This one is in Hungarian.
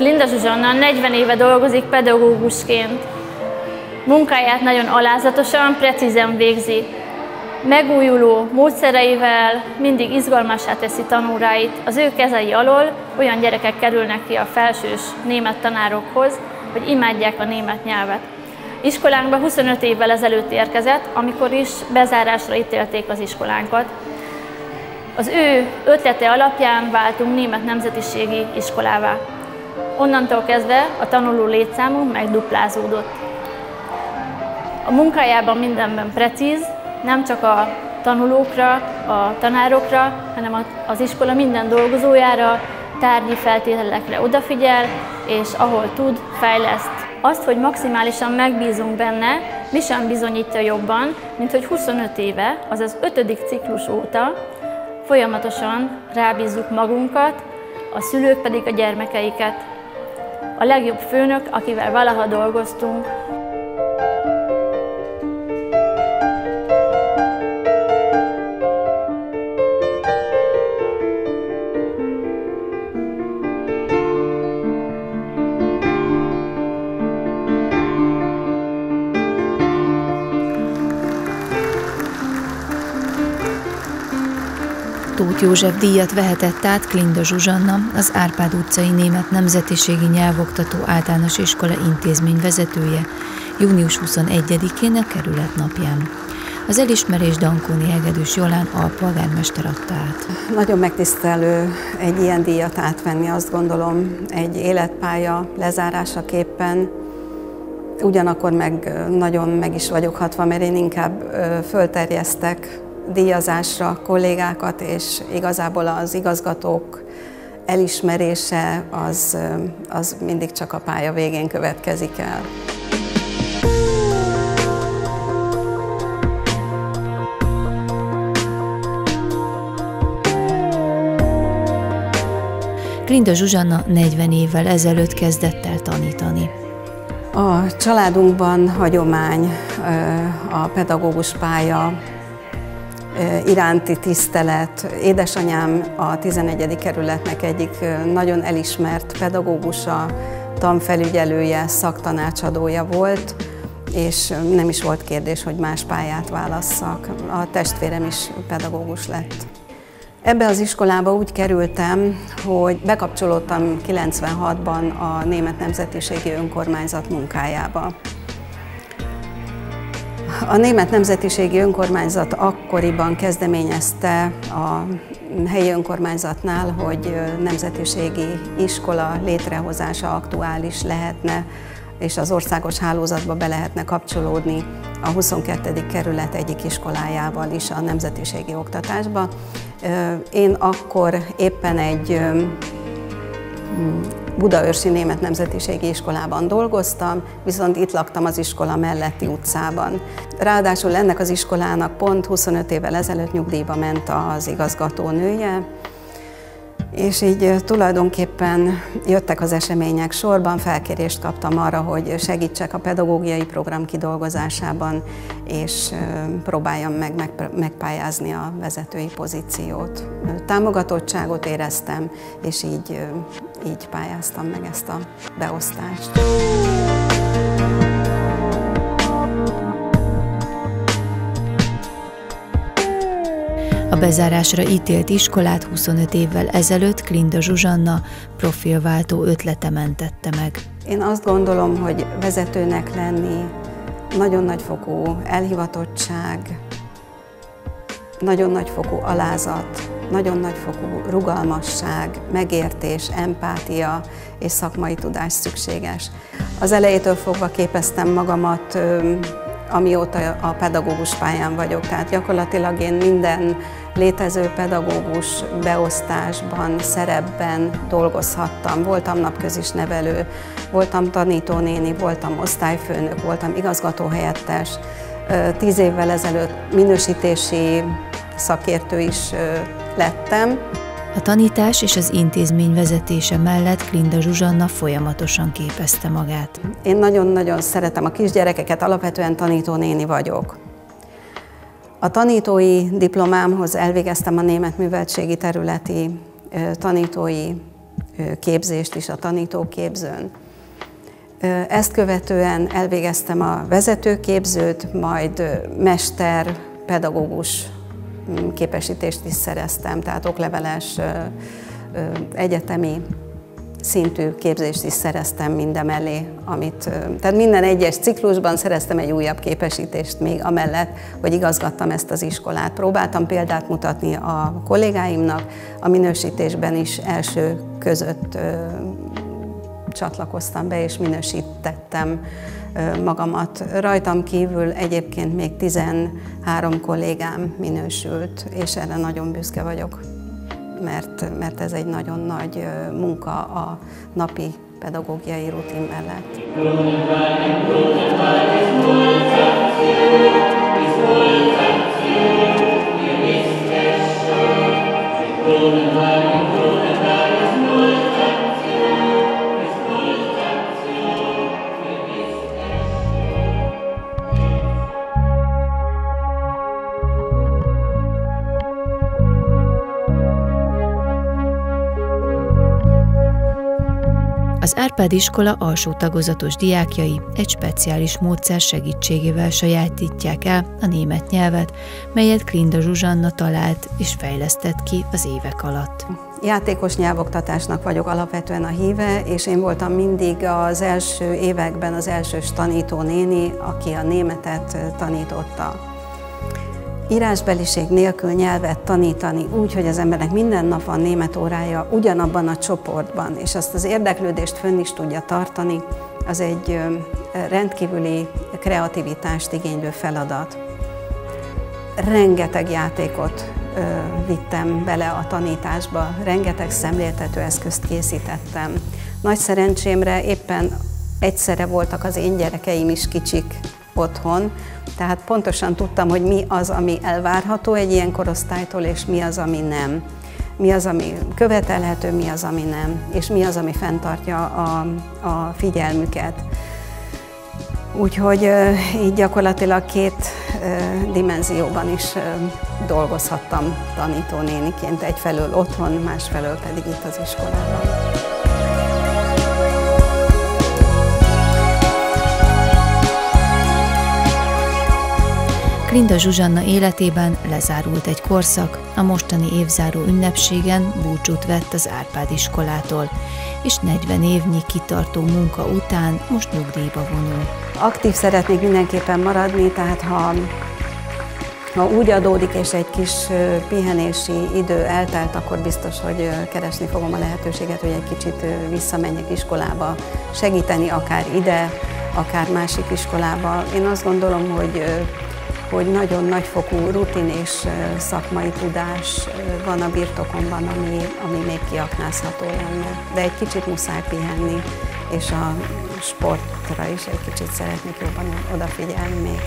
Linda Zsuzsanna 40 éve dolgozik pedagógusként. Munkáját nagyon alázatosan, precízen végzi. Megújuló módszereivel mindig izgalmasá teszi tanóráit. Az ő kezei alól olyan gyerekek kerülnek ki a felsős német tanárokhoz, hogy imádják a német nyelvet. Iskolánkba 25 évvel ezelőtt érkezett, amikor is bezárásra ítélték az iskolánkat. Az ő ötlete alapján váltunk német nemzetiségi iskolává. Onnantól kezdve a tanuló létszámunk megduplázódott. A munkájában mindenben precíz, nem csak a tanulókra, a tanárokra, hanem az iskola minden dolgozójára, tárgyi feltételekre odafigyel, és ahol tud, fejleszt. Azt, hogy maximálisan megbízunk benne, mi sem bizonyítja jobban, mint hogy 25 éve, azaz 5. ciklus óta folyamatosan rábízzuk magunkat, a szülők pedig a gyermekeiket. A legjobb főnök, akivel valaha dolgoztunk, Tóth József díjat vehetett át Klinda Zsuzsanna, az Árpád utcai német nemzetiségi nyelvoktató általános iskola intézmény vezetője június 21-én a kerület napján. Az elismerés Dankóni Hegedűs Jolán alpolgármester adta át. Nagyon megtisztelő egy ilyen díjat átvenni, azt gondolom, egy életpálya lezárásaképpen, ugyanakkor meg nagyon meg is vagyok hatva, mert én inkább fölterjesztek díjazásra kollégákat, és igazából az igazgatók elismerése az, az mindig csak a pálya végén következik el. Klinda Zsuzsanna 40 évvel ezelőtt kezdett el tanítani. A családunkban hagyomány a pedagógus pálya iránti tisztelet. Édesanyám a 11. kerületnek egyik nagyon elismert pedagógusa, tanfelügyelője, szaktanácsadója volt, és nem is volt kérdés, hogy más pályát válasszak. A testvérem is pedagógus lett. Ebbe az iskolába úgy kerültem, hogy bekapcsolódtam 96-ban a Német Nemzetiségi Önkormányzat munkájába. A Német Nemzetiségi Önkormányzat akkoriban kezdeményezte a helyi önkormányzatnál, hogy nemzetiségi iskola létrehozása aktuális lehetne, és az országos hálózatba be lehetne kapcsolódni a 22. kerület egyik iskolájával is a nemzetiségi oktatásba. Én akkor éppen egy Budaörsi Német Nemzetiségi Iskolában dolgoztam, viszont itt laktam az iskola melletti utcában. Ráadásul ennek az iskolának pont 25 évvel ezelőtt nyugdíjba ment az igazgatónője, és így tulajdonképpen jöttek az események sorban, felkérést kaptam arra, hogy segítsek a pedagógiai program kidolgozásában, és próbáljam meg megpályázni a vezetői pozíciót. Támogatottságot éreztem, és így, így pályáztam meg ezt a beosztást. Bezárásra ítélt iskolát 25 évvel ezelőtt Klinda Zsuzsanna profilváltó ötlete mentette meg. Én azt gondolom, hogy vezetőnek lenni nagyon nagyfokú elhivatottság, nagyon nagyfokú alázat, nagyon nagyfokú rugalmasság, megértés, empátia és szakmai tudás szükséges. Az elejétől fogva képeztem magamat amióta a pedagógus pályán vagyok. Tehát gyakorlatilag én minden létező pedagógus beosztásban, szerepben dolgozhattam. Voltam napközis nevelő, voltam tanítónéni, voltam osztályfőnök, voltam igazgatóhelyettes. Tíz évvel ezelőtt minősítési szakértő is lettem. A tanítás és az intézmény vezetése mellett Klinda Zsuzsanna folyamatosan képezte magát. Én nagyon-nagyon szeretem a kisgyerekeket, alapvetően tanítónéni vagyok. A tanítói diplomámhoz elvégeztem a német műveltségi területi tanítói képzést is a tanítóképzőn. Ezt követően elvégeztem a vezetőképzőt, majd mester, pedagógus képesítést is szereztem, tehát okleveles egyetemi szintű képzést is szereztem mindemellé, amit, tehát minden egyes ciklusban szereztem egy újabb képesítést még amellett, hogy igazgattam ezt az iskolát. Próbáltam példát mutatni a kollégáimnak, a minősítésben is első között csatlakoztam be és minősítettem magamat. Rajtam kívül egyébként még 13 kollégám minősült, és erre nagyon büszke vagyok mert, mert ez egy nagyon nagy munka a napi pedagógiai rutin mellett. Árpád iskola alsó tagozatos diákjai egy speciális módszer segítségével sajátítják el a német nyelvet, melyet Klinda Zsuzsanna talált és fejlesztett ki az évek alatt. Játékos nyelvoktatásnak vagyok alapvetően a híve, és én voltam mindig az első években az elsős tanító néni, aki a németet tanította írásbeliség nélkül nyelvet tanítani úgy, hogy az embernek minden nap van német órája ugyanabban a csoportban, és azt az érdeklődést fönn is tudja tartani, az egy rendkívüli kreativitást igénylő feladat. Rengeteg játékot vittem bele a tanításba, rengeteg szemléltető eszközt készítettem. Nagy szerencsémre éppen egyszerre voltak az én gyerekeim is kicsik otthon, tehát pontosan tudtam, hogy mi az, ami elvárható egy ilyen korosztálytól, és mi az, ami nem. Mi az, ami követelhető, mi az, ami nem, és mi az, ami fenntartja a, a figyelmüket. Úgyhogy így gyakorlatilag két dimenzióban is dolgozhattam tanítónéniként, egyfelől otthon, másfelől pedig itt az iskolában. Klinda Zsuzsanna életében lezárult egy korszak, a mostani évzáró ünnepségen búcsút vett az Árpád iskolától, és 40 évnyi kitartó munka után most nyugdíjba vonul. Aktív szeretnék mindenképpen maradni, tehát ha ha úgy adódik, és egy kis pihenési idő eltelt, akkor biztos, hogy keresni fogom a lehetőséget, hogy egy kicsit visszamenjek iskolába, segíteni akár ide, akár másik iskolába. Én azt gondolom, hogy hogy nagyon nagyfokú rutin és szakmai tudás van a birtokomban, ami, ami még kiaknázható lenne. De egy kicsit muszáj pihenni, és a sportra is egy kicsit szeretnék jobban odafigyelni még.